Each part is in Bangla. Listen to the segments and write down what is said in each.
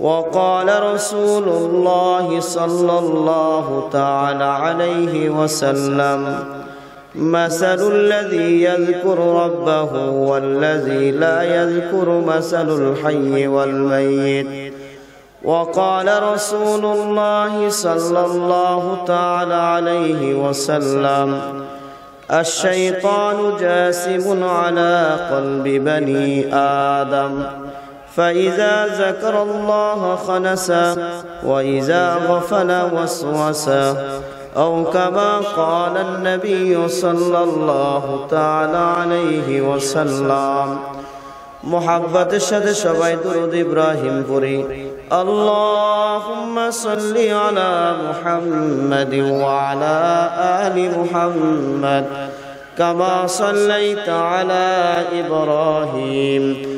وقال رسول الله صلى الله تعالى عليه وسلم مثل الذي يذكر ربه والذي لا يذكر مثل الحي والميت. وقال رسول الله صلى الله تعالى عليه وسلم الشيطان جاسم على قلب بني آدم. فإذا ذكر الله خنسا وإذا غفل وسوسا أو كما قال النبي صلى الله تعالى عليه وسلم. محبت شد شبای درود ابراهیم پوری. اللهم صل على محمد وعلى آل محمد. كما صليت على إبراهيم.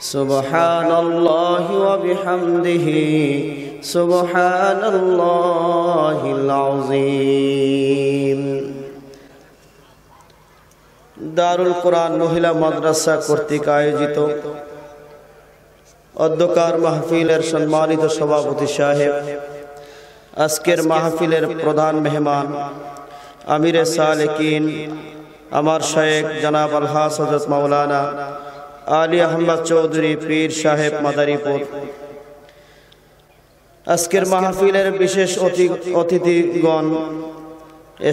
سبحان الله وبحمده سبحان الله العظيم দারুল কোরআন মহিলা মাদ্রাসা কর্তৃক আয়োজিত অধ্যকার মাহফিলের সম্মানিত সভাপতি সাহেব আজকের মাহফিলের প্রধান মেহমান আমিরে সালেকিন আমার শেখ জনাব আলহাস হজরত মাওলানা আলী আহমদ চৌধুরী পীর সাহেব মাদারীপুর। আজকের মাহফিলের বিশেষ অতিথিগণ,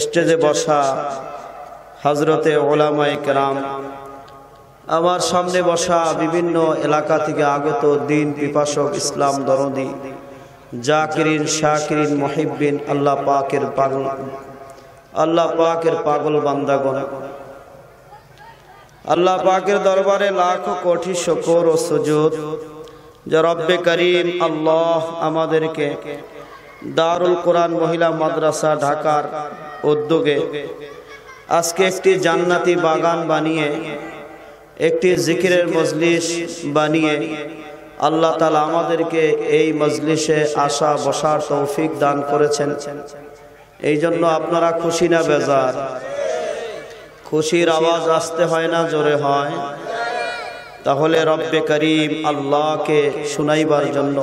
স্টেজে বসা হজরতে ওলামাই কেরাম, আমার সামনে বসা বিভিন্ন এলাকা থেকে আগত দিন পিপাসক ইসলাম দরদি, জাকিরিন, শাকিরিন মহিবিন আল্লাহ পাকের পাগল আল্লাহ পাকের পাগল বান্দাগণ আল্লাহ পাকের দরবারে লাখো কোটি শকর ও সুযোগ যে রব্বে করিম আল্লাহ আমাদেরকে দারুল কোরআন মহিলা মাদ্রাসা ঢাকার উদ্যোগে আজকে একটি জান্নাতি বাগান বানিয়ে, একটি জিকিরের মজলিস বানিয়ে আল্লাহ তালা আমাদেরকে এই মজলিসে আসা বসার তৌফিক দান করেছেন। এই জন্য আপনারা খুশি না বেজার। খুশির আওয়াজ আসতে হয় না, জোরে হয়। তাহলে রব্বে করিম আল্লাহকে শুনাইবার জন্য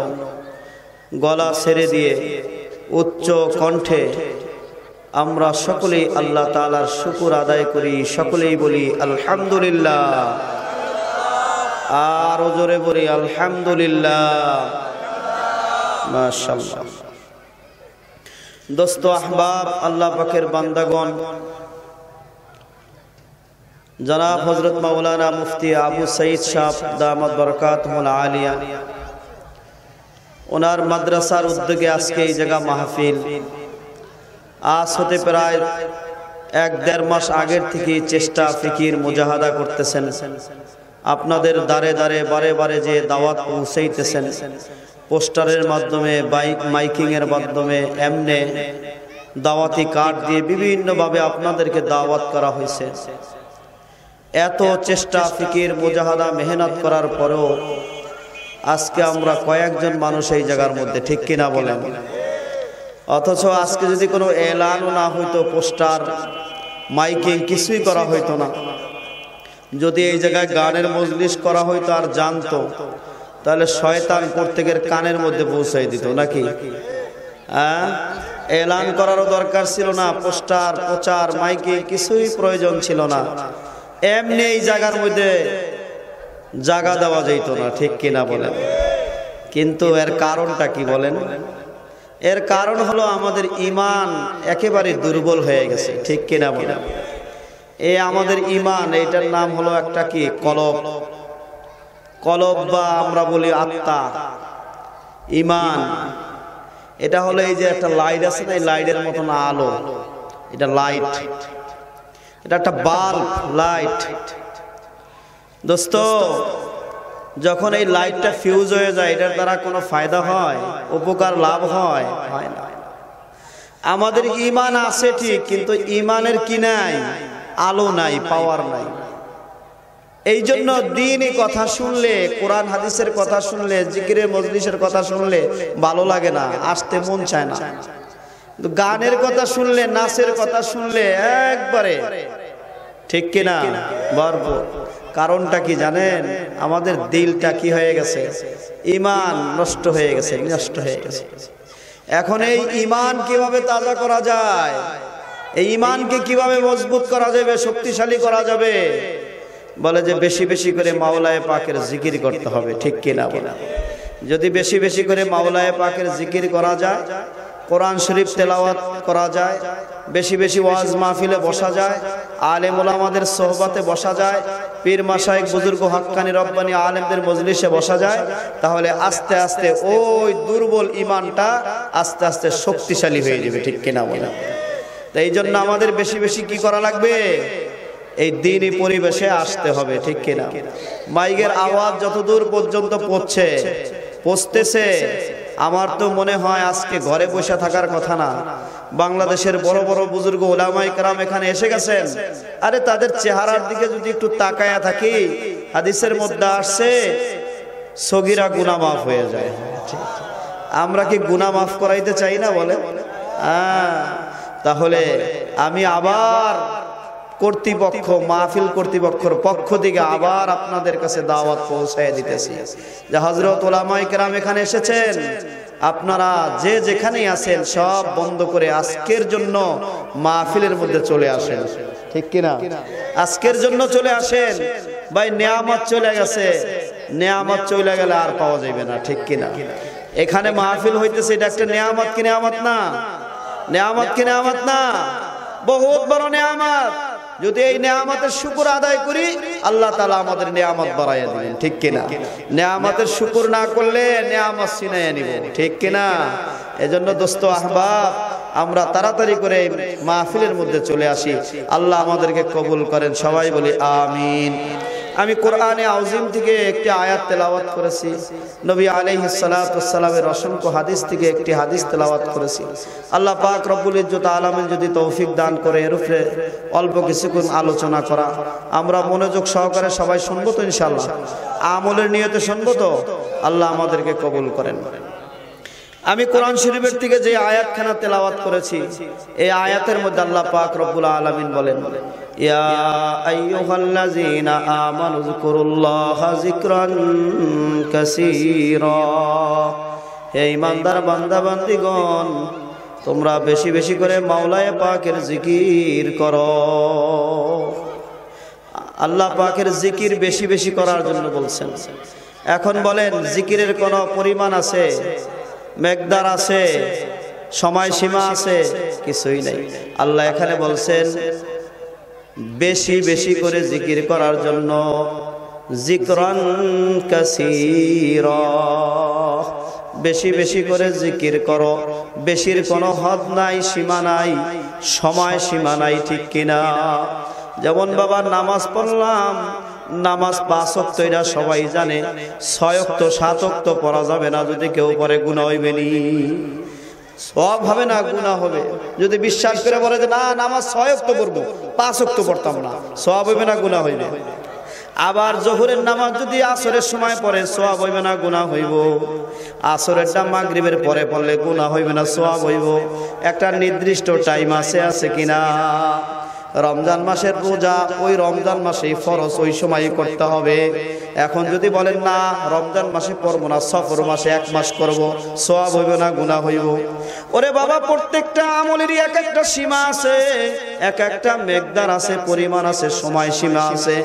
গলা ছেড়ে দিয়ে উচ্চ কণ্ঠে আমরা সকলেই আল্লাহ তালার শুকুর আদায় করি, সকলেই বলি আলহামদুলিল্লাহ। আর জোরে বলি আলহামদুলিল্লাহ। দোস্ত আহবাব আল্লাহ পাখের বান্দাগণ জনাব হজরত মাওলানা মুফতি আবু সঈদ শাহ দামদ বরকাত আলিয়া। ওনার মাদ্রাসার উদ্যোগে আজকে এই জায়গা মাহফিল। আজ হতে প্রায় এক দেড় মাস আগের থেকে চেষ্টা, ফিকির, মুজাহাদা করতেছেন। আপনাদের দাঁড়ে দাঁড়ে বারে বারে যে দাওয়াত পৌঁছাইতেছেন, পোস্টারের মাধ্যমে, বাইক মাইকিং এর মাধ্যমে, এমনে দাওয়াতি কার্ড দিয়ে বিভিন্নভাবে আপনাদেরকে দাওয়াত করা হয়েছে। এত চেষ্টা, ফিকির, মুজাহাদা, মেহনত করার পরেও আজকে আমরা কয়েকজন মানুষ এই জায়গার মধ্যে, ঠিক কিনা বলেন? অথচ আজকে যদি কোনো এলানও না হইতো, পোস্টার, মাইকিং কিছুই করা হইতো না। যদি এই জায়গায় গানের মজলিস করা হইতো আর জানতো, তাহলে শয়তান প্রত্যেকের কানের মধ্যে পৌঁছাই দিত, নাকি? হ্যাঁ? এলান করারও দরকার ছিল না, পোস্টার, প্রচার, মাইকিং কিছুই প্রয়োজন ছিল না। এমনি এই জায়গার মধ্যে জায়গা দেওয়া যাইতো না, ঠিক কিনা বলেন? কিন্তু এর কারণটা কি বলেন? এর কারণ হলো আমাদের ইমান একেবারে দুর্বল হয়ে গেছে, ঠিক কিনা বলেন? এ আমাদের ইমান, এইটার নাম হলো একটা কি? কলব। কলব বা আমরা বলি আত্মা। ইমান। এটা হলো এই যে একটা লাইট আছে না, এই লাইটের মতন আলো, এটা লাইট। এটা একটা বাল্ব, লাইট। দোস্ত, যখন এই লাইটটা ফিউজ হয়ে যায়, এটার দ্বারা কোনো ফায়দা হয়, উপকার লাভ হয়? হয় না। আমাদের ইমান আছে ঠিক, কিন্তু ইমানের কি নাই? আলো নাই পাওয়ার নাই। এই জন্য দিনই কথা শুনলে, কোরআন হাদিসের কথা শুনলে, জিকিরের মজলিসের কথা শুনলে ভালো লাগে না, আসতে মন চায় না। গানের কথা শুনলে, নাচের কথা শুনলে একবারে ঠিক কিনা? ভরপুর। কারণটা কি জানেন? আমাদের দিলটা কি হয়ে গেছে? ইমান নষ্ট হয়ে গেছে নষ্ট হয়ে গেছে। এখন এই ইমান কীভাবে তাজা করা যায়? এই ইমানকে কীভাবে মজবুত করা যাবে, শক্তিশালী করা যাবে? বলে যে বেশি বেশি করে মাওলায় পাকের জিকির করতে হবে, ঠিক কিনা যদি বেশি বেশি করে মাওলায় পাকের জিকির করা যায় কোরআন শরীফ তেলাওয়াত করা যায়, বেশি বেশি ওয়াজ মাহফিলে বসা যায় আলেম ওলামাদের সোহবাতে বসা যায়, পীর মাসাইক বুজুর্গ হাক্কানি রব্বানি আলেমদের মজলিসে বসা যায়, তাহলে আস্তে আস্তে ওই দুর্বল ইমানটা আস্তে আস্তে শক্তিশালী হয়ে যাবে, ঠিক কিনা বলে তো এই জন্য আমাদের বেশি বেশি কি করা লাগবে? এই দিনই পরিবেশে আসতে হবে, ঠিক কিনা? মাইকের আওয়াজ যতদূর পর্যন্ত পড়ছে, পৌঁছতেছে আমার তো মনে হয় আজকে ঘরে বসে থাকার কথা না। বাংলাদেশের বড় বড় বুজুর্গ ওলামাই কারাম এখানে এসে গেছেন। আরে তাদের চেহারার দিকে যদি একটু তাকায়া থাকি, হাদিসের মধ্যে আসছে, সগিরা গুনা মাফ হয়ে যায়। আমরা কি গুনা মাফ করাইতে চাই না বলে তাহলে আমি আবার কর্তৃপক্ষ, মাহফিল কর্তৃপক্ষের পক্ষ থেকে আবার আপনাদের কাছে দাওয়াত পৌঁছায় দিতেছি। যে হজরত ওলামাই কেরাম এখানে এসেছেন, আপনারা যে যেখানেই আছেন সব বন্ধ করে আজকের জন্য মাহফিলের মধ্যে চলে আসেন। ঠিক কিনা? আজকের জন্য চলে আসেন। ভাই, নেয়ামত চলে গেছে। নেয়ামত চলে গেলে আর পাওয়া যাবে না, ঠিক কিনা? এখানে মাহফিল হইতেছে, এটা একটা নেয়ামত কি নেয়ামত না? নেয়ামত কি নেয়ামত না? বহুত বড় নেয়ামত। যদি এই নেয়ামতের শুকুর আদায় করি, আল্লাহ তালা আমাদের নেয়ামত বাড়াইয়া দিবেন, ঠিক কিনা? নেয়ামতের শুকুর না করলে নেয়ামত সিনাইয়া নিব, ঠিক কিনা? এজন্য দোস্ত আহবাব, আমরা তাড়াতাড়ি করে মাহফিলের মধ্যে চলে আসি। আল্লাহ আমাদেরকে কবুল করেন, সবাই বলি আমিন। আমি কোরআনে আউজিম থেকে একটি আয়াত তেলাওয়াত করেছি। নবী আলাইহিস সালাতামের অসংখ্য হাদিস থেকে একটি হাদিস তেলাওয়াত করেছি। আল্লাহ পাক রব্বুল ইজ্জত আলামিন যদি তৌফিক দান করে, এর উপরে অল্প কিছুক্ষণ আলোচনা করা। আমরা মনোযোগ সহকারে সবাই শুনব তো ইনশাল্লাহ আমলের নিয়তে শুনব তো? আল্লাহ আমাদেরকে কবুল করেন। আমি কোরআন শরীফের থেকে যে আয়াতখানা তেলাওয়াত করেছি, এই আয়াতের মধ্যে আল্লাহ পাক রব্বুল আলামিন বলেন, ইয়া আইয়ুহাল্লাযীনা আমানু যিকুরুল্লাহা যিকরান কাসীরা। হে ঈমানদার বান্দা, বান্দিগণ, তোমরা বেশি বেশি করে মাওলায়ে পাকের জিকির করো। আল্লাহ পাকের জিকির বেশি বেশি করার জন্য বলছেন। এখন বলেন, জিকিরের কোনো পরিমাণ আছে? মেঘদার আছে, সময়সীমা আছে, কিছুই নাই। আল্লাহ এখানে বলছেন, বেশি বেশি করে জিকির করার জন্য জিকরন কাসির। বেশি বেশি করে জিকির করো। বেশির কোনো হদ নাই, সীমা নাই সময় সীমা নাই, ঠিক কিনা? যেমন বাবা নামাজ পড়লাম নামাজ পাঁচ অক্ত এটা সবাই জানে, ছয় অক্ত সাত অক্ত পড়া যাবে না যদি কেউ পরে গুণা হইবে নি। সব হবে না গুণা হবে। যদি বিশ্বাস করে বলে যে না, নামাজ ছয় অক্ত পড়ব, পাঁচ অক্ত পড়তাম না, সব হইবে না গুণা হইবে। আবার জহুরের নামাজ যদি আসরের সময় পড়ে সোয়াব হইবে না গুণা হইব। আসরেরটা মাগরিবের পরে পড়লে গুণা হইবে না সোয়াব হইব। একটা নির্দিষ্ট টাইম আছে আছে কিনা? রমজান মাসের রোজা ওই রমজান মাসে ফরজ ওই সময় করতে হবে। এখন যদি বলেন, না, রমজান মাসে পড়ব না, সফর মাসে এক মাস করব সব হইব না গুণা হইব? ওরে বাবা, প্রত্যেকটা আমলেরই এক একটা সীমা আছে, এক একটা মেঘদার আছে, পরিমাণ আছে সময় সীমা আছে।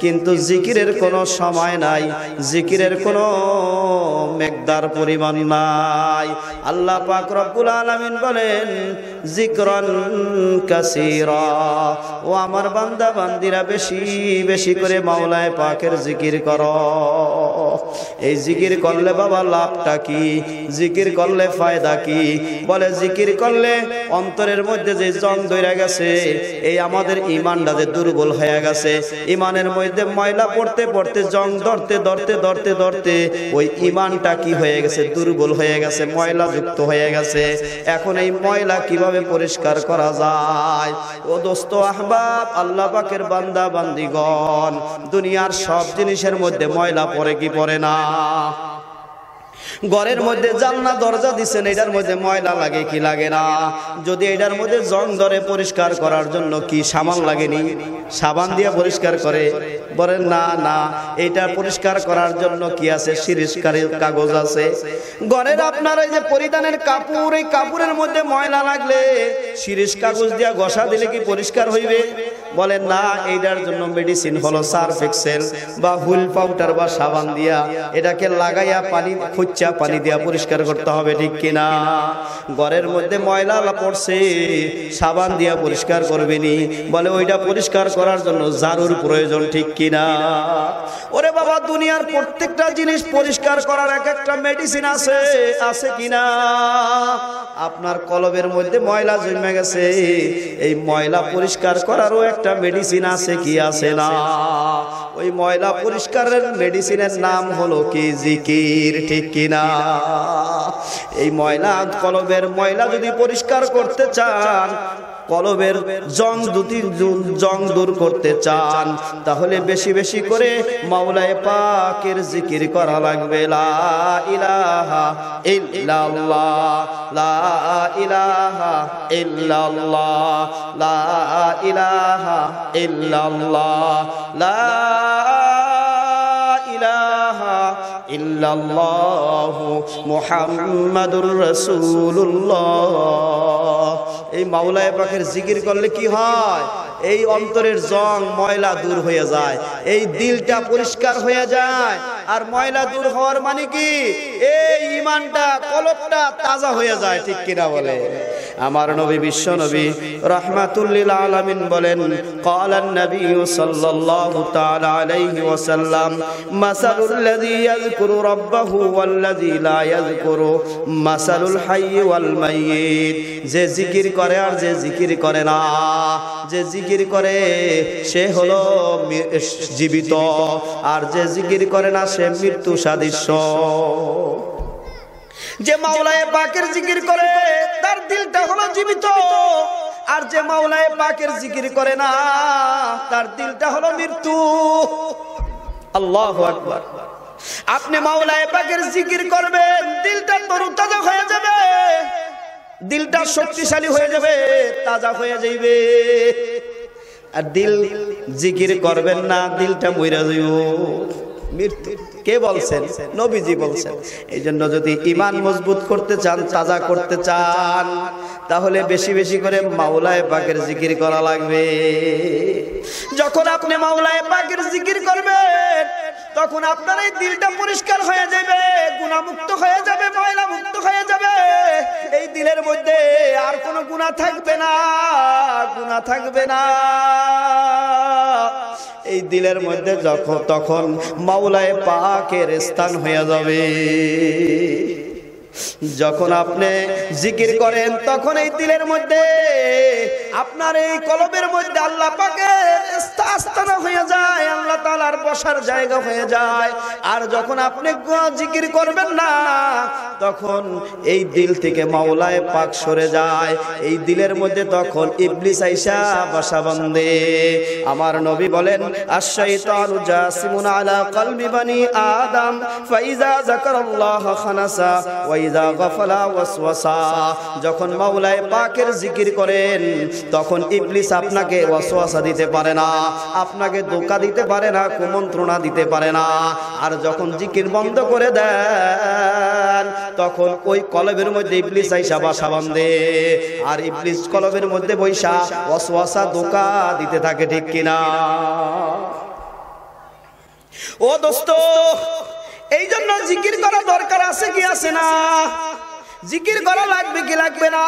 কিন্তু জিকিরের কোনো সময় নাই, জিকিরের কোনো মেঘদার পরিমাণ নাই। আল্লাহ পাক রব্বুল আলামিন বলেন, জিকরন কাসীরা। ও আমার বান্দা বান্দিরা বেশি বেশি করে মাওলায় পাকের জিকির কর। এই জিকির করলে বাবা লাভটা কি? জিকির করলে ফায়দা কি? বলে, জিকির করলে অন্তরের মধ্যে যে জং ধরে গেছে, এই আমাদের ইমানটা যে দুর্বল হয়ে গেছে, ইমানের মধ্যে ময়লা পড়তে পড়তে জং ধরতে ধরতে ধরতে ধরতে, ওই ইমানটা কি হয়ে গেছে? দুর্বল হয়ে গেছে ময়লা যুক্ত হয়ে গেছে। এখন এই ময়লা কীভাবে পরিষ্কার করা যায়? ও দোস্ত আহবাব, আল্লাহ পাকের বান্দা, বান্দিগণ, দুনিয়ার সব জিনিসের মধ্যে ময়লা পরে কি পরে না? ঘরের মধ্যে জানলা, দরজা দিচ্ছেন এটার মধ্যে ময়লা লাগে কি লাগে না? যদি এটার মধ্যে জং ধরে পরিষ্কার করার জন্য কি সাবান লাগেনি? সাবান দিয়ে পরিষ্কার করে। বলেন, না না, এটা পরিষ্কার করার জন্য কি আছে? সিরিজকারী কাগজ আছে। ঘরের আপনার এই যে পরিধানের কাপড়, এই কাপড়ের মধ্যে ময়লা লাগলে সিরিজ কাগজ দিয়া ঘষা দিলে কি পরিষ্কার হইবে? বলেন, না, এইটার জন্য মেডিসিন হলো সার্ফ এক্সেল বা হুইল পাউডার বা সাবান দিয়া এটাকে লাগাইয়া পানি খুচ্চা পানি দিয়া পরিষ্কার করতে হবে, ঠিক কিনা? ঘরের মধ্যে ময়লা পড়ছে, সাবান দিয়া পরিষ্কার করবেনি। বলে ওইটা পরিষ্কার করার জন্য জারুর প্রয়োজন, ঠিক কিনা? ওরে বাবা, দুনিয়ার প্রত্যেকটা জিনিস পরিষ্কার করার এক একটা মেডিসিন আছে আছে কিনা? আপনার কলবের মধ্যে ময়লা জমে গেছে, এই ময়লা পরিষ্কার করারও একটা মেডিসিন আছে কি আছে না? ওই ময়লা পরিষ্কারের মেডিসিনের নাম হলো কি? জিকির, ঠিক কিনা? এই ময়লা কলবের ময়লা যদি পরিষ্কার করতে চান, কলবের জং দুটি জং দূর করতে চান, তাহলে বেশি বেশি করে মাওলায় পাকের জিকির করা লাগবে। লা ইলাহা ইল্লাল্লাহ, লা ইলাহা ইল্লাল্লাহ, লা ইলাহা ইল্লাল্লাহ, লা ইল্লাল্লাহ মুহাম্মাদুর এই মাওলায় পাখের জিকির করলে কি হয়? এই অন্তরের জং ময়লা দূর হয়ে যায়, এই দিলটা পরিষ্কার হয়ে যায়। আর ময়লা দূর হওয়ার মানে কি? এই ইমানটা কলবটা তাজা হয়ে যায়, ঠিক কিনা বলে? আমার নবী বিশ্ব নবী রহমাতুল্লিল আলমিন বলেন কলান নবী সাল্লাল্লাহু তাআলা আলাইহি ওয়াসাল্লাম, মাসালুল লাযী ইয়াযকুরু রাব্বাহু ওয়াল লা ইয়াযকুরু মাসালুল হাইয়্য ওয়াল মাইয়িত যে জিকির করে আর যে জিকির করে না যে জিকির করে সে হলো জীবিত আর যে জিকির করে না সে মৃত্যু সাদৃশ্য যে মাওলায় পাকের জিকির করে, তার দিলটা হলো জীবিত। আর যে মাওলায় পাকের জিকির করে না, তার দিলটা হলো মৃত্যু। আল্লাহ আকবার। আপনি মাওলায় পাকের জিকির করবেন, দিলটা তরুতাজা হয়ে যাবে। দিলটা শক্তিশালী হয়ে যাবে, তাজা হয়ে যাইবে। আর দিল জিকির করবেন না, দিলটা মইরা যাইব। মৃত্যু। কে বলছেন? নবীজি বলছেন। এই জন্য যদি ইমান মজবুত করতে চান, তাজা করতে চান, তাহলে বেশি বেশি করে মাওলায় পাকের জিকির করা লাগবে। যখন আপনি মাওলায় পাকের জিকির করবেন তখন আপনার এই দিলটা পরিষ্কার হয়ে যাবে, গুণামুক্ত হয়ে যাবে ময়লা মুক্ত হয়ে যাবে। এই দিলের মধ্যে আর কোনো গুণা থাকবে না, গুণা থাকবে না। এই দিলের মধ্যে যখন, তখন মাওলায় পাকের স্থান হয়ে যাবে। যখন আপনি জিকির করেন, তখন এই দিলের মধ্যে, আপনার এই কলবের মধ্যে আল্লাহ পাকের হয়ে যায়, আল্লাহ তালার বসার জায়গা হয়ে যায়। আর যখন আপনি জিকির করবেন না, তখন এই দিল থেকে মাওলায় পাক সরে যায়। এই দিলের মধ্যে তখন ইবলিস আইসা বাসা বন্দে আমার নবী বলেন আশাইতানু জাসিমুন আলা কলবি বানি আদম, ফাইজা যাকারাল্লাহ ওয়াইজা ওয়াসওয়াসা। যখন মাওলায় পাকের জিকির করেন, তখন ইবলিস আপনাকে ওয়াসওয়াসা দিতে পারে না, আপনাকে ধোকা দিতে পারে না, কুমন্ত্রণা দিতে পারে না। আর যখন জিকির বন্ধ করে দেন, তখন ওই কলবের মধ্যে ইবলিস আইসা বাসা বান্ধে আর ইবলিস কলবের মধ্যে বৈশা ওয়াসওয়াসা ধোকা দিতে থাকে ঠিক কিনা। ও দোস্ত এই জন্য জিকির করা দরকার আছে কি আছে না? জিকির করা লাগবে কি লাগবে না?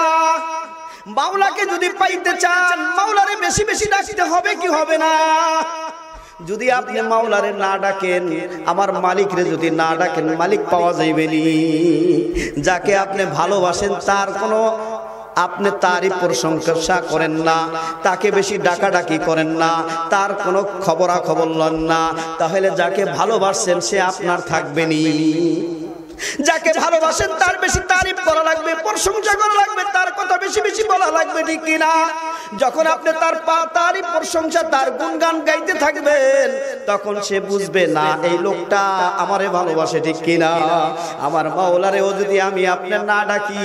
মাওলাকে যদি পাইতে চান, মাওলারে বেশি বেশি ডাকতে হবে কি হবে না? যদি আপনি মাওলারে না ডাকেন, আমার মালিকরে যদি না ডাকেন, মালিক পাওয়া যাইবে নি। যাকে আপনি ভালোবাসেন, তার কোনো আপনি তারই প্রশংসা করেন না, তাকে বেশি ডাকাডাকি করেন না, তার কোনো খবরাখবর লন না। তাহলে যাকে ভালোবাসছেন সে আপনার থাকবেনি যাকে ভালোবাসেন তার বেশি তারিফ করা লাগবে, প্রশংসা করা লাগবে, তার কথা বেশি বেশি বলা লাগবে, ঠিক কিনা? যখন আপনি তার পা- তারই প্রশংসা, তার গুণগান গাইতে থাকবেন তখন সে বুঝবে, না, এই লোকটা আমারে ভালোবাসে ঠিক কিনা? আমার মাওলারেও যদি আমি আপনার না ডাকি,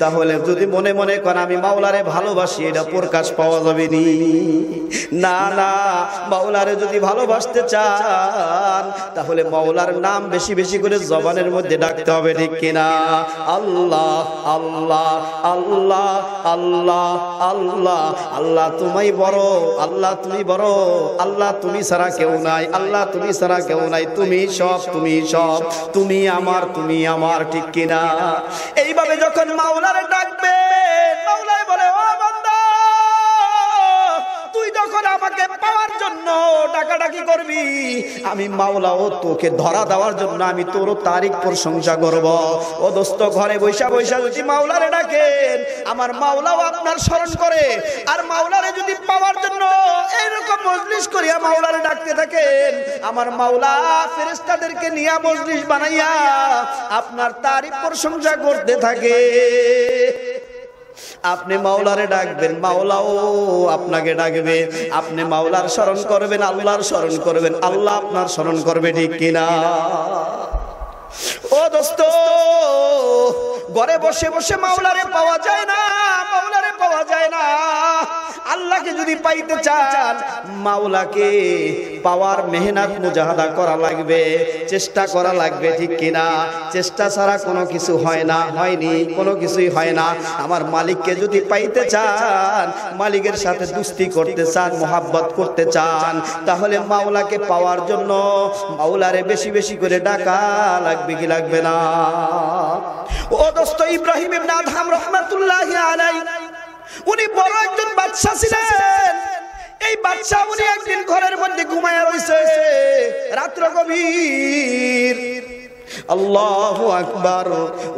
তাহলে যদি মনে মনে করেন আমি মাওলারে ভালোবাসি, এটা প্রকাশ পাওয়া যাবে নি। না না, মাওলারে যদি ভালোবাসতে চান, তাহলে মাওলার নাম বেশি বেশি করে জবানের মধ্যে ডাকতে হবে, ঠিক কিনা? আল্লাহ আল্লাহ আল্লাহ আল্লাহ আল্লাহ আল্লাহ তুমি বড়, আল্লাহ তুমি বড়, আল্লাহ তুমি ছাড়া কেউ নাই, আল্লাহ তুমি ছাড়া কেউ নাই, তুমি সব তুমি সব, তুমি আমার তুমি আমার, ঠিক কিনা? এইভাবে যখন মাওলারে ডাকবে, মাওলায় বলে ও আপনার করে। আর মাওলারে যদি পাওয়ার জন্য করিয়া ডাকতে থাকেন, আমার মাওলা ফেরেস্তাদেরকে নিয়ে বানাইয়া আপনার তারিখ প্রশংসা করতে থাকে। আপনি মাওলারে ডাকবেন, মাওলাও আপনাকে ডাকবে। আপনি মাওলার স্মরণ করবেন, আল্লাহর স্মরণ করবেন, আল্লাহ আপনার স্মরণ করবে ঠিক কিনা? ও দোস্ত, ঘরে বসে বসে মাওলারে পাওয়া যায় না, মাওলারে পাওয়া যায় না। আল্লাহকে যদি পাইতে চান, মাওলাকে পাওয়ার মেহনত মুজাহাদা করা লাগবে, চেষ্টা করা লাগবে, ঠিক কিনা? চেষ্টা ছাড়া কোনো কিছু হয় না, হয়নি, কোনো কিছুই হয় না। আমার মালিককে যদি পাইতে চান, মালিকের সাথে দুস্তি করতে চান, মোহাব্বত করতে চান, তাহলে মাওলাকে পাওয়ার জন্য মাওলারে বেশি বেশি করে ডাকা লাগবে কি লাগবে না। ও দোস্ত ইব্রাহিম ইবনে আদহাম আলাই উনি বড় একজন বাদশা ছিলেন। এই বাচ্চা উনি একদিন ঘরের মধ্যে ঘুমায় রয়েছে রাত্র গভীর। আল্লাহ আকবার।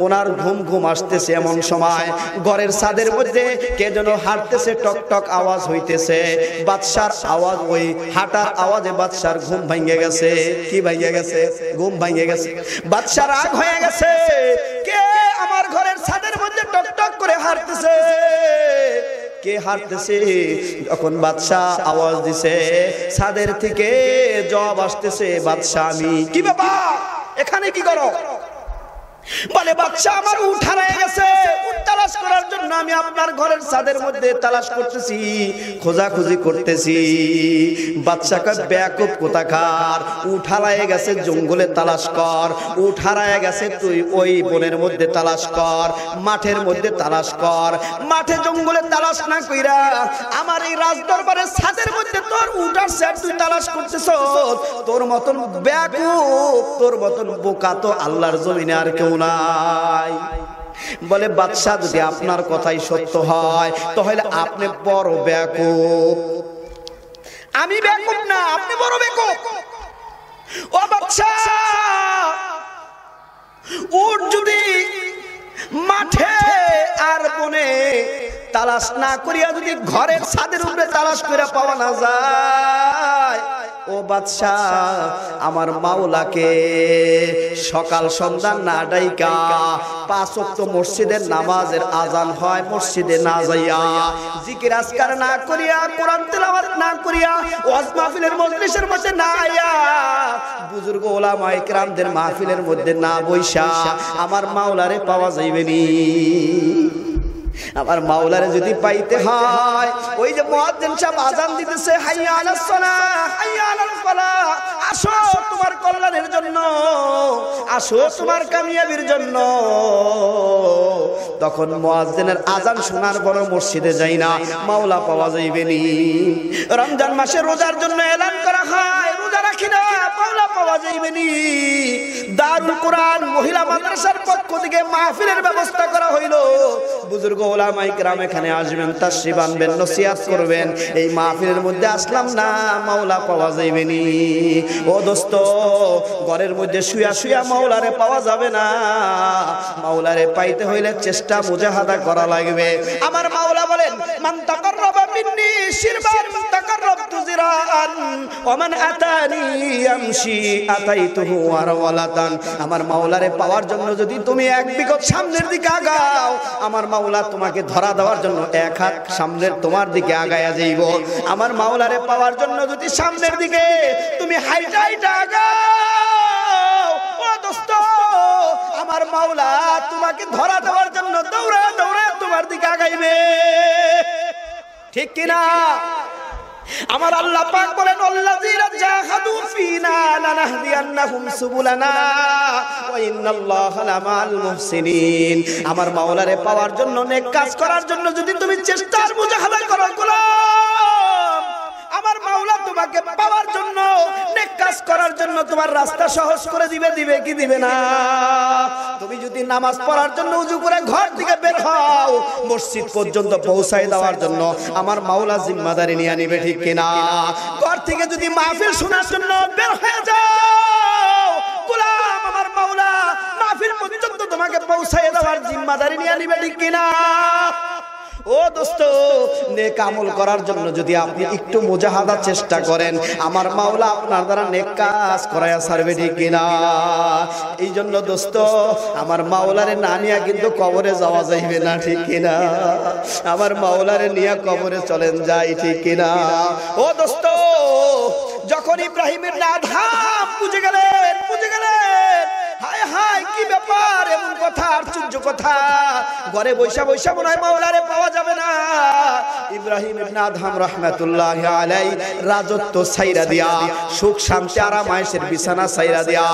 ওনার ঘুম ঘুম আসতেছে এমন সময়। ঘরের ছাদের মধ্যে কে যেন হাঁটতেছে টক টক আওয়াজ হইতেছে। বাদশার আওয়াজ, ওই হাঁটার আওয়াজে বাদশার ঘুম ভেঙে গেছে। কি ভেঙে গেছে? ঘুম ভেঙে গেছে। বাদশার রাগ হয়ে গেছে। কে আমার ঘরের ছাদের মধ্যে টক টক করে হাঁটতেছে? কে হাঁটতেছে? যখন বাদশাহ আওয়াজ দিছে, ছাদের থেকে জবাব আসতেছে বাদশাহ, আমি। কি ব্যাপার? এখানে কি করো? বলে বাচ্চা আমার উঠ হারায় গেছে। তালাশ করার জন্য আমি আপনার ঘরের ছাদের মধ্যে তালাশ করতেছি, খোঁজাখুঁজি করতেছি। বাচ্চাকে ব্যাকুপ কোথাকার? উঠ হারায় গেছে, জঙ্গলে তালাশ কর। উঠ হারায় গেছে, তুই ওই বনের মধ্যে তালাশ কর, মাঠের মধ্যে তালাশ কর। মাঠে জঙ্গলে তালাশ না কইরা আমার এই রাজদরবারের ছাদের মধ্যে তোর উঠার আর তুই তালাশ করতেছ তোর মতন ব্যাকুপ তোর মতন বোকা তো আল্লাহর জমিনে আর কেউ নাই। বলে বাদশাহ যদি আপনার কথাই সত্য হয়, তাহলে আপনি বড় ব্যাকুপ আমি ব্যাকুপ না, আপনি বড় ব্যাকুপ ও বাদশাহ উট যদি মাঠে আর বনে তালাশ না করিয়া যদি ঘরের ছাদের উপরে তালাশ করে পাওয়া না যায় ও বাদশাহ, আমার মাওলাকে সকাল সন্ধ্যা না ডাইকা, পাঁচ ওয়াক্ত মসজিদের নামাজের আজান হয় মসজিদে না যাইয়া। জিকির আজকার না করিয়া, কোরআন তেলাওয়াত না করিয়া, ওয়াজ মাহফিলের মজলিসের মধ্যে না আইয়া, বুজুর্গ ওলামা ইকরামদের মাহফিলের মধ্যে না বইসা, আমার মাওলারে পাওয়া যাইবে নি। আমার মাওলারে যদি পাইতে হয়, ওই যে মুয়াজ্জিন সাহেব আজান দিতেছে, হাইয়া আলাস হাইয়া আলাল আসো তোমার কল্যাণের জন্য, আসো তোমার কামিয়াবির জন্য। তখন মুয়াজ্জিনের আজান শোনার পর মসজিদে যাই না, মাওলা পাওয়া যাইবে নি। রমজান মাসে রোজার জন্য এলান করা হয়, রোজা রাখি না, মাওলা পাওয়া যাইবে নি। দারুল কোরআন মহিলা মাদ্রাসার পক্ষ থেকে মাহফিলের ব্যবস্থা করা হইল। বুজুর্গ ওলামাই গ্রাম এখানে আসবেন তাশরিফ আনবেন, নসিহাত করবেন। এই মাহফিলের মধ্যে আসলাম না, মাওলা পাওয়া যাইবে নি। ও দোস্ত, ঘরের মধ্যে শুয়া শুয়া মাওলারে পাওয়া যাবে না। মাওলারে পাইতে হইলে চেষ্টা মুজাহাদা করা লাগবে। আমার মাওলা বলেন, মান তাকাররাবা মিন্নি শিরবান, তাকাররাবতু জিরাআন ওয়া মান আতানি ইয়ামশি আতাইতুহু ওয়ালাতান আমার মাওলারে পাওয়ার জন্য যদি তুমি এক বিগত সামনের দিকে আগাও, আমার মাওলা তোমাকে ধরা দেওয়ার জন্য এক হাত সামনের তোমার দিকে আগায়া যাইব। আমার মাওলারে পাওয়ার জন্য যদি সামনের দিকে তুমি আমার মাওলা তোমাকে ধরা দেওয়ার জন্য দৌড়া দৌড়া তোমার দিকে আগাইবে। ঠিক কিনা? আমার আল্লাহ পাক বলেন আল্লাযীরা জাহাদু ফিনা লানাহদিয়ান্নাহুম সুবুলানা ওয়া লামাল মুহসিনিন। আমার মাওলারে পাওয়ার জন্য, নেক কাজ করার জন্য যদি তুমি চেষ্টার মুজাহাদা তোমাকে পাওয়ার জন্য, নেক কাজ করার জন্য তোমার রাস্তা সহজ করে দিবে দিবে কি দিবে না? তুমি যদি নামাজ পড়ার জন্য উজু করে ঘর থেকে বের হও, মসজিদ পর্যন্ত পৌঁছায় দেওয়ার জন্য আমার মাওলা জিম্মাদারি নিয়ে নিবে ঠিক কিনা? ঘর থেকে যদি মাহফিল শোনার জন্য বের হয়ে যাও, গোলাম আমার মাওলা, মাহফিল পর্যন্ত তোমাকে পৌঁছায় দেওয়ার জিম্মাদারি নিয়ে নিবে ঠিক কিনা? ও দোস্ত, নেক আমল করার জন্য যদি আপনি একটু মুজাহাদা চেষ্টা করেন, আমার মাওলা আপনার দ্বারা নেক কাজ করায়া সারবে ঠিক কিনা? এই জন্য দোস্ত, আমার মাওলারে না নিয়া কিন্তু কবরে যাওয়া যাইবে না ঠিক কিনা? আমার মাওলারে নিয়ে কবরে চলেন যাই ঠিক কিনা? ও দোস্ত, যখন ইব্রাহিমের না ধাম বুঝে গেলেন বুঝে গেলেন হায়, কি ব্যাপার? এমন কথা, আশ্চর্য কথা। ঘরে বৈশা বৈশা মনে হয় মাওলারে পাওয়া যাবে না। ইব্রাহিম আলাই রাজত্ব সাইরা দিয়া, সুখ শান্তি আরাম আয়েশের বিছানা সাইরা দিয়া,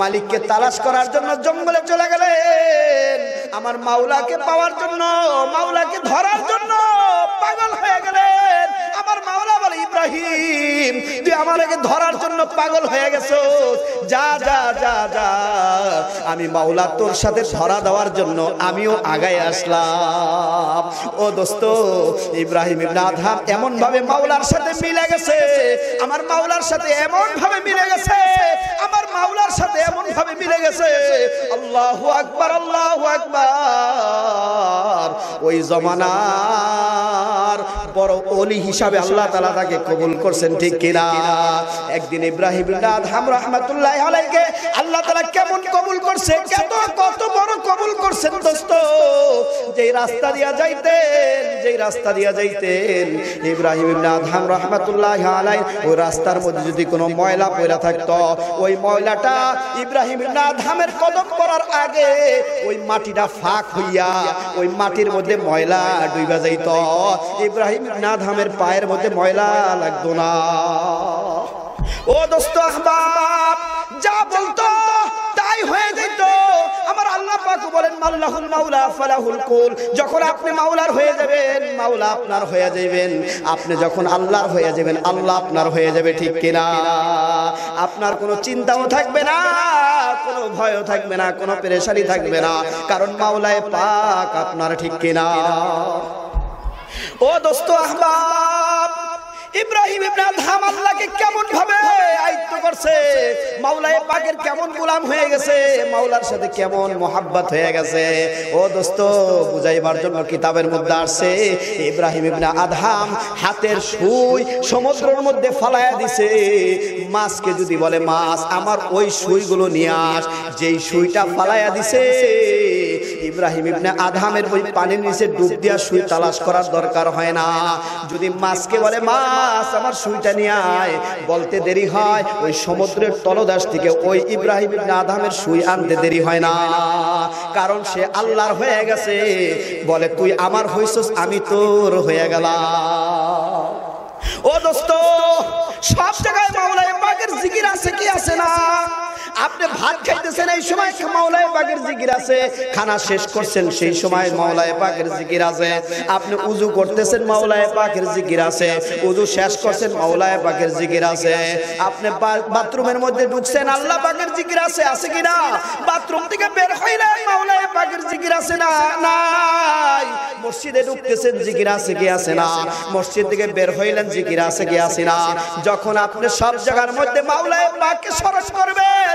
মালিককে তালাশ করার জন্য জঙ্গলে চলে গেলেন। আমার মাওলাকে পাওয়ার জন্য, মাওলাকে ধরার জন্য পাগল হয়ে গেলেন। ইব্রাহিম, তুই ধরার জন্য পাগল হয়ে গেছো যা যা যা যা। আমি মাওলা তোর সাথে ধরা দেওয়ার জন্য আমিও আগায় আসলাম। ও দোস্ত, ইব্রাহিম ইবনে আদহাম এমন ভাবে মাওলার সাথে মিলে গেছে। আমার মাওলার সাথে এমন ভাবে মিলে গেছে। আমার মাওলার সাথে এমন ভাবে মিলে গেছে। আল্লাহু আকবার আল্লাহু আকবার। ওই জমানার বড় অলি হিসাবে আল্লাহ তাআলা তাকে কবুল করছেন ঠিক কিনা? একদিন ইব্রাহিম আদহাম রাহমাতুল্লাহি আলাইহিকে আল্লাহ তাআলা কেমন কবুল করছে? কত কত বড় কবুল করছেন দোস্ত? যেই রাস্তা দিয়া যাইতেন, যেই রাস্তা দিয়া যাইতেন, ইব্রাহিম ইবনে আদহাম রাহমাতুল্লাহি আলাইহি ওই রাস্তার মধ্যে যদি কোনো ময়লা পড়া থাকতো, ওই ময়লাটা ইব্রাহিম ইবনে আদহামের কদম করার আগে ওই মাটিটা ফাঁক হইয়া, ওই মাটির মধ্যে ময়লা ডুইবা যাইত। ইব্রাহিম ইবনে আদহামের পায়ের মধ্যে ময়লা লাগতো না। ও দোস্ত আহবাব, যা বলতো তাই হয়ে যেত। আমার আল্লাহ পাক বলেন মাল্লাহুল মাওলা ফালাহুল কুল। যখন আপনি মাওলার হয়ে যাবেন, মাওলা আপনার হয়ে যাবেন আপনি যখন আল্লাহর হয়ে যাবেন, আল্লাহ আপনার হয়ে যাবে, ঠিক কিনা? আপনার কোনো চিন্তাও থাকবে না, কোনো ভয়ও থাকবে না, কোনো পেরেশানি থাকবে না। কারণ মাওলায় পাক আপনার ঠিক কিনা? ও দোস্ত আহবাব ইব্রাহিম ইবনে আদহাম আল্লাহকে কেমন ভাবে আয়ত্ত করছে? মাওলায়ে পাকের কেমন গোলাম হয়ে গেছে? মাওলার সাথে কেমন মোহাব্বত হয়ে গেছে? ও দোস্ত, বুঝাইবার জন্য কিতাবের মধ্যে আসছে, ইব্রাহিম ইবনে আদহাম হাতের সুই সমুদ্রের মধ্যে ফালায়া দিছে। মাছকে যদি বলে, মাছ, আমার ওই সুইগুলো নিয়ে আস। যেই সুইটা ফালায়া দিছে, ইব্রাহিম ইবনে আদহামের ওই পানির নিচে ডুব দিয়া সুই তালাশ করার দরকার হয় না। যদি মাছকে বলে, মাছ আমার সুইটা নিয়ে আয়। বলতে দেরি হয়, ওই সমুদ্রের তলদাস থেকে ওই ইব্রাহিম আদামের সুই আনতে দেরি হয় না। কারণ সে আল্লাহর হয়ে গেছে। বলে, তুই আমার হইছস আমি তোর হয়ে গেলাম। ও দোস্ত, সব জায়গায় মাওলায় পাকের জিকির আছে কি আছে না? আপনি ভাত খাইতেছেন, এই সময় মাওলায় পাকের জিকির আছে। খানা শেষ করছেন, সেই সময় মাওলায় পাকের জিকির আছে। আপনি উজু করতেছেন মাওলায় পাকের জিকির আছে। উজু শেষ করছেন মাওলায় পাকের জিকির আছে। আপনি বাথরুমের মধ্যে ঢুকছেন, আল্লাহ পাকের জিকির আছে আছে কি না বাথরুম থেকে বের হইলে মাওলায় পাকের জিকির আছে না নাই? মসজিদে ঢুকতেছেন, জিকির আছে কি আছে না? মসজিদ থেকে বের হইলেন, জিকির আছে কি আছে না? যখন আপনি সব জায়গার মধ্যে মাওলায় পাককে স্মরণ করবেন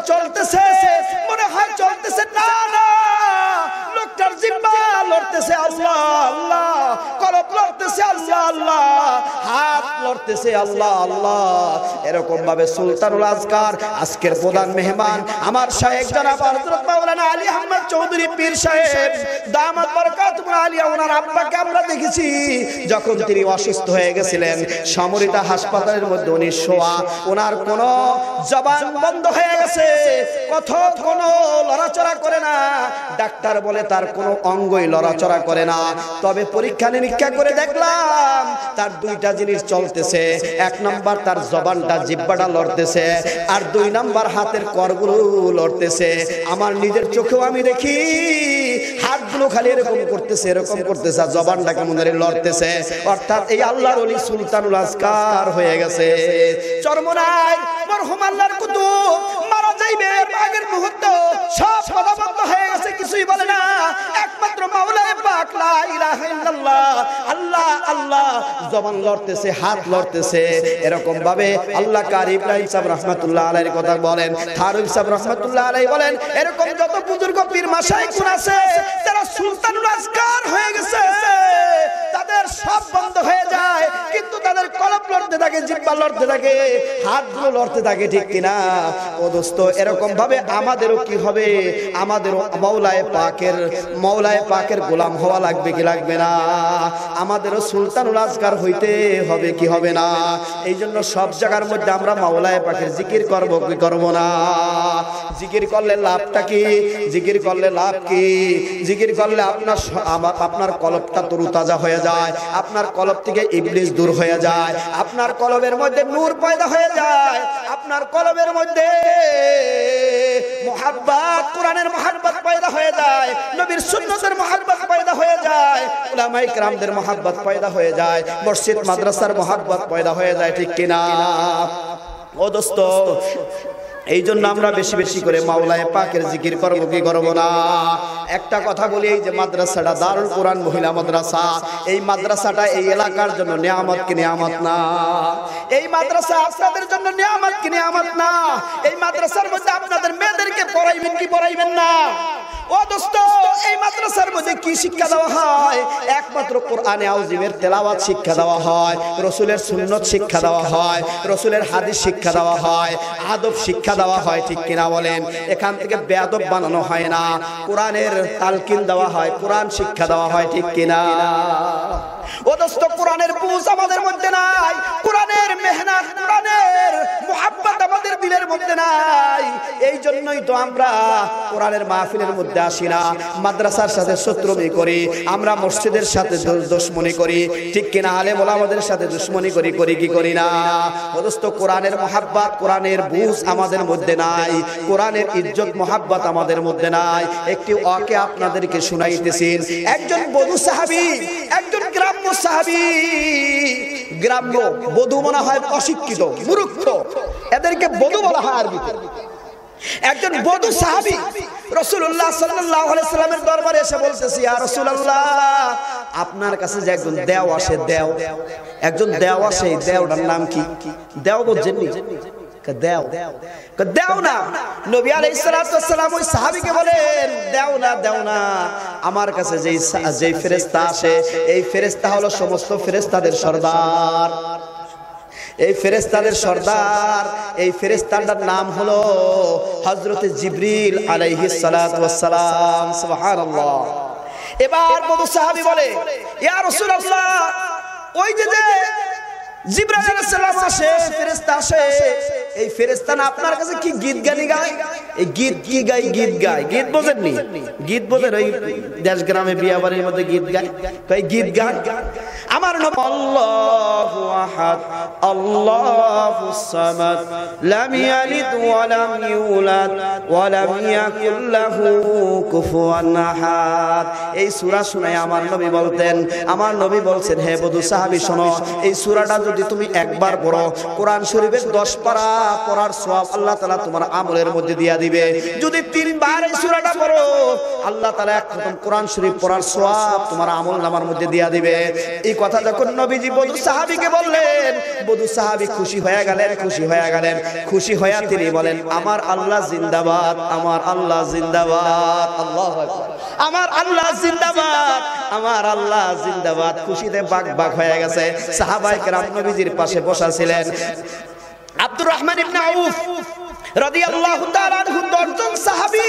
চলতেছে। মনে হয় চলতেছে। না না। লোকটার জিম্মা লড়তেছে আল্লাহ আল্লাহ। কলব লড়তেছে আল্লাহ আল্লাহ। হাত লড়তেছে আল্লাহ আল্লাহ। এরকম ভাবে সুলতানুল আজকার, আজকের প্রধান মেহমান, আমার শাহেক জনাব হযরত মাওলানা আলী আহমদ চৌধুরী পীর সাহেব, দামাত বরকাতুল আলিয়া ওনার আব্বাকে আমরা দেখেছি, যখন তিনি অসুস্থ হয়ে গেছিলেন, সমরিতা হাসপাতালের মধ্যে উনি শোয়া, ওনার কোন জবান বন্ধ হয়ে গেছে কত কোন লড়াচড়া করে না। ডাক্তার বলে, তার কোনো অঙ্গই লড়াচড়া করে না। তবে পরীক্ষা নিরীক্ষা করে দেখলাম তার দুইটা জিনিস চলতেছে। এক নাম্বার তার জবানটা জিব্বাটা লড়তেছে আর দুই নাম্বার হাতের করগুলো লড়তেছে। আমার নিজের চোখেও আমি দেখি, হাতগুলো খালি এরকম করতেছে এরকম করতেছে আর জবানটা কেমন ধরে লড়তেছে। অর্থাৎ এই আল্লাহর অলি সুলতানুল আজকার হয়ে গেছে। চরমনায় মরহুম আল্লাহর কুতুব কিছুই বলে না। একমাত্র হাত লড়তেছে। এরকম ভাবে আল্লাহ কার ইব্রাহিম সাহেব কথা বলেন, থারুক সাহেব রহমাতুল্লাহ আলাইহি বলেন, এরকম যত বুজুর্গ পীর মাশায়েখ আছে, তারা সুলতানুল আজকার হয়ে গেছে। তাদের সব বন্ধ হয়ে যায়, কিন্তু তাদের কলম লড়তে থাকে, জিব্বা লড়তে থাকে হাত হাতগুলো লড়তে থাকে, ঠিক কিনা? ও দোস্ত এরকম ভাবে আমাদেরও কি হবে? আমাদেরও মৌলায় পাকের মৌলায় পাকের গোলাম হওয়া লাগবে কি লাগবে না? আমাদেরও সুলতানুল আজকার হইতে হবে কি হবে না? এই জন্য সব জায়গার মধ্যে আমরা মাওলায় পাকের জিকির করব কি করব না? জিকির করলে লাভটা কি? জিকির করলে লাভ কি? জিকির করলে আপনার আপনার কলবটা তরুতাজা হয়ে যায়। আপনার কলব থেকে ইবলিস দূর হয়ে যায়। আপনার কলবের মধ্যে নূর পয়দা হয়ে যায়। আপনার কলবের মধ্যে মোহাব্বত, কোরআনের মোহাব্বত পয়দা হয়ে যায়। নবীর সুন্নতের মোহাব্বত পয়দা হয়ে যায়। উলামায়ে কেরামদের মোহাব্বত পয়দা হয়ে যায়। মসজিদ, মাদ্রাসার মোহাব্বত পয়দা হয়ে যায়, ঠিক কিনা? ও দোস্ত এই জন্য আমরা বেশি বেশি করে মাওলায় পাকের জিকির করব, কি করব না? একটা কথা বলি, এই যে মাদ্রাসাটা দারুল কোরআন মহিলা মাদ্রাসা, এই মাদ্রাসাটা এই এলাকার জন্য নিয়ামত কি নিয়ামত না? এই মাদ্রাসা আপনাদের জন্য নিয়ামত কি নিয়ামত না? এই মাদ্রাসার মধ্যে আপনাদের মেয়েদেরকে পড়াইবেন কি পড়াইবেন না? ও দোস্ত, এই মাদ্রাসার মধ্যে কি শিক্ষা দেওয়া হয়? একমাত্র কোরআনে আউজিমের তেলাওয়াত শিক্ষা দেওয়া হয়, রসুলের সুন্নত শিক্ষা দেওয়া হয়, রসুলের হাদিস শিক্ষা দেওয়া হয়, আদব শিক্ষা দেওয়া হয়, ঠিক কিনা বলেন? এখান থেকে বেয়াদব বানানো হয় না। কোরআনের তালকিন দেওয়া হয়, কোরআন শিক্ষা দেওয়া হয়, ঠিক কিনা? ও দোস্ত, কোরআনের বুঝ আমাদের মধ্যে নাই। কোরআনের মেহনত মধ্যে নাই। এই জন্যই তো আমরা কোরআনের মাহফিলের মধ্যে আসি না। মাদ্রাসার সাথে শত্রুমি করি, আমরা মসজিদের সাথে দুশ্মনী করি। ঠিক কিনা ওলামাদের সাথে দুশ্মনী করি করি কি করি না? কোরআনের মোহাব্বত, কোরআনের বুঝ আমাদের মধ্যে নাই। কোরআনের ইজ্জত, মোহাব্বত আমাদের মধ্যে নাই। একটি ওয়াকে আপনাদেরকে শুনাইতেছি। একজন বধু সাহাবী, একজন গ্রাম্য সাহাবী, গ্রাম্য বধু মনে হয় অশিক্ষিত, মূর্খ। এদেরকে বধু বলা একজন বধু সাহাবী আলাইহি সাল্লামের দরবারে এসে বলতেছি, ইয়া রাসূলুল্লাহ, আপনার কাছে যে একজন দেও আসে, দেও। একজন দেও আসে দেওটার নাম কি? দেও বুঝছেন নি। দেও? দেও না? নবী আলাইহিস ওই সাহাবীকে বলেন, দেও না দেও না। আমার কাছে যেই ফেরেশতা আসে, এই ফেরেশতা হলো সমস্ত ফেরেশতাদের সর্দার। এই ফেরেস্তাদের সর্দার, এই ফেরেস্তাটার নাম হলো হজরত জিবরিল আলাইহিস সালাতু ওয়াসসালাম, সুবহানাল্লাহ। এবার বধু সাহাবী বলে, ইয়া রাসূলুল্লাহ, ওই যে যে জিবরাইল আলাইহিস সালাম আসে, ফেরেশতা আসে, এই ফেরেশতা না আপনার কাছে কি গীত গানি গায়? এই গীত কি গাই গীত গীত গীত আমার এই সূরা শুনে আমার নবী বলতেন, আমার নবী বলছেন, হে বধু সাহাবী, শোনো, এই সূরাটা যদি তুমি একবার পড়ো, কোরআন শরীফের 10 পারা পড়ার সওয়াব আল্লাহ তাআলা তোমার আমলের মধ্যে দিয়া দিবে যদি তিনবার এই সূরাটা পড়ো, আল্লাহ তাআলা এক খতম কোরআন শরীফ পড়ার সওয়াব তোমার আমল নামার মধ্যে দিয়া দিবে। এই কথা যখন নবীজি বধু সাহাবীকে বললেন, বধু সাহাবী খুশি হয়ে গেলেন, খুশি হয়ে গেলেন। খুশি হয়ে তিনি বলেন, আমার আল্লাহ জিন্দাবাদ, আমার আল্লাহ জিন্দাবাদ, আল্লাহ আমার আল্লাহ জিন্দাবাদ, আমার আল্লাহ জিন্দাবাদ। খুশিতে বাগ বাগ হয়ে গেছে। সাহাবাই কেরাম নবীজির পাশে বসা ছিলেন। আব্দুর রহমান ইবনে আউফ রাদিয়াল্লাহু তাআলা আনহু দশজন সাহাবী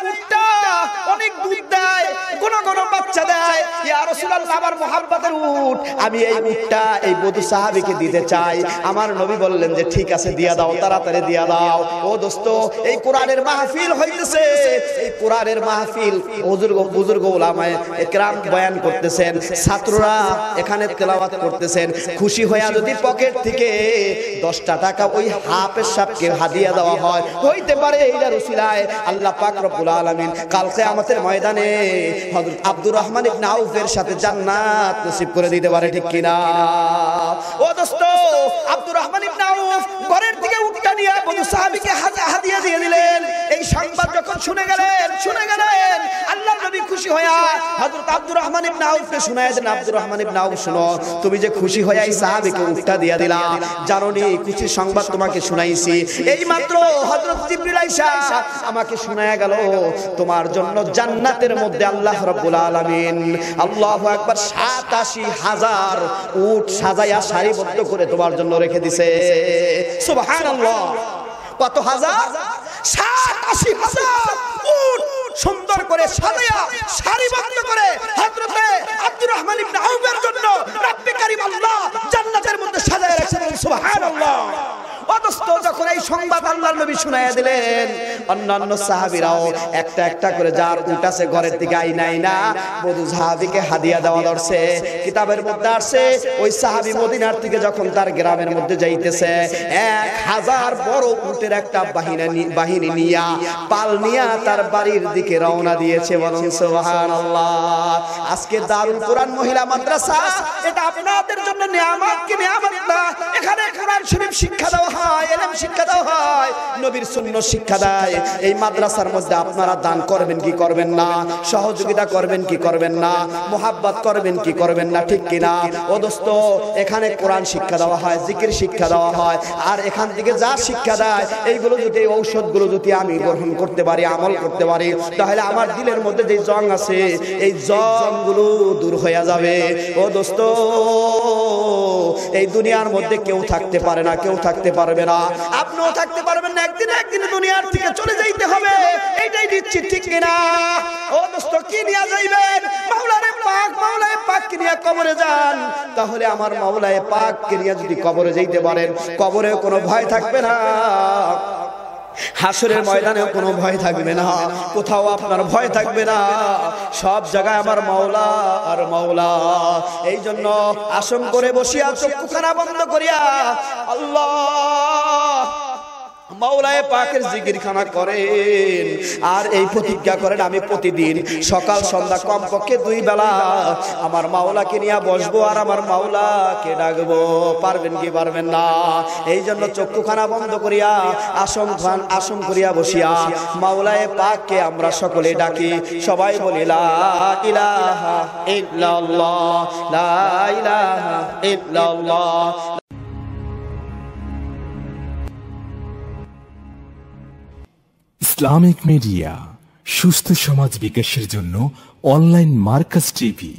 Uta! বয়ান করতেছেন। ছাত্ররা এখানে করতেছেন। খুশি হয়ে যদি পকেট থেকে দশটা টাকা ওই হাফের সাপকে হাদিয়া দেওয়া হয়, হইতে পারে এইটা রসিলায়। আল্লাহ পাক রব্বুল আলামিন কাল আমাদের ময়দানে হযরত আব্দুর রহমান ইবনে আউফের সাথে জান্নাত নসিব করে দিতে পারে ঠিক কিনা? ও দোস্ত, আব্দুর রহমান ইবনে আউফ ঘরের দিকে সাহাবীকে দিয়ে দিলেন। এই সংবাদ যখন শুনে গেলেন শুনে গেলেন তোমার জন্য জান্নাতের মধ্যে আল্লাহ রাব্বুল আলামিন আল্লাহু আকবার 87 হাজার সারিবদ্ধ করে তোমার জন্য রেখে দিছে। সুবহানাল্লাহ। কত হাজার? 87 হাজার। উট সুন্দর করে সাজায়া সারিবদ্ধ করে হযরতে আব্দুর রহমান ইবনে আউফের জন্য রব্বে কারীম আল্লাহ জান্নাতের মধ্যে সাজায়া রাখছেন সুবহানাল্লাহ। অদস্ত যখন এই সংবাদ আল্লাহর নবী শুনাইয়া দিলেন অন্যান্য সাহাবীরাও একটা একটা করে যার উট আছে ঘরের দিকে আই নাই না। বধু সাহাবীকে হাদিয়া দেওয়া ধরছে, কিতাবের মধ্যে আসছে, ওই সাহাবী মদিনার থেকে যখন তার গ্রামের মধ্যে যাইতেছে, এক হাজার বড় উটের একটা বাহিনী বাহিনী নিয়া, পাল নিয়া তার বাড়ির দিকে রওনা দিয়েছে বলুন, সুবহানাল্লাহ। আজকে দারুল কোরআন মহিলা মাদ্রাসা, এটা আপনাদের জন্য নিয়ামত কি নিয়ামত না এখানে কোরআন শরীফ শিক্ষা দেওয়া হয়, এলেম শিক্ষা দেওয়া হয়, নবীর সুন্নাহ শিক্ষা দেয়। এই মাদ্রাসার মধ্যে আপনারা দান করবেন কি করবেন না? সহযোগিতা করবেন কি করবেন না? মোহাব্বত করবেন কি করবেন না? ঠিক কিনা? ও দোস্ত, এখানে কোরআন শিক্ষা দেওয়া হয়, জিকির শিক্ষা দেওয়া হয়, আর এখান থেকে যা শিক্ষা দেয়, এইগুলো যদি, এই ঔষধগুলো যদি আমি গ্রহণ করতে পারি, আমল করতে পারি, তাহলে আমার দিলের মধ্যে যে জং আছে, এই জংগুলো দূর হয়ে যাবে। ও দোস্ত, এই দুনিয়ার মধ্যে কেউ থাকতে পারে না, কেউ থাকতে পারবে না। আপনিও থাকতে পারবেন না, একদিন একদিন দুনিয়ার থেকে চলে যাইতে হবে। এইটাই দিচ্ছি, ঠিক কিনা? ও দোস্ত, কি নিয়ে যাইবেন? মাওলারে পাক মাওলায়ে পাক কে নিয়ে কবরে যান? তাহলে আমার মাওলায়ে পাক কে নিয়ে যদি কবরে যাইতে পারেন কবরে কোনো ভয় থাকবে না। হাসরের ময়দানেও কোনো ভয় থাকবে না। কোথাও আপনার ভয় থাকবে না। সব জায়গায় আমার মাওলা আর মাওলা। এই জন্য আসন করে বসিয়া চক্ষুখানা বন্ধ করিয়া আল্লাহ মাওলায় পাকের জিকির খানা করেন। আর এই প্রতিজ্ঞা করেন আমি প্রতিদিন। সকাল, সন্ধ্যা, কমপক্ষে দুই বেলা আমার মাওলাকে নিয়ে বসবো আর আমার মাওলাকে ডাকবো। পারবেন কি পারবেন না? এই জন্য চক্ষুখানা বন্ধ করিয়া, আসন খান আসন করিয়া বসিয়া মাওলায় পাককে আমরা সকলে ডাকি। সবাই বলি, লা ইলাহা ইল্লাল্লাহ, লা ইলাহা ইল্লাল্লাহ। ইসলামিক মিডিয়া সুস্থ সমাজ বিকাশের জন্য অনলাইন মার্কাস টিভি।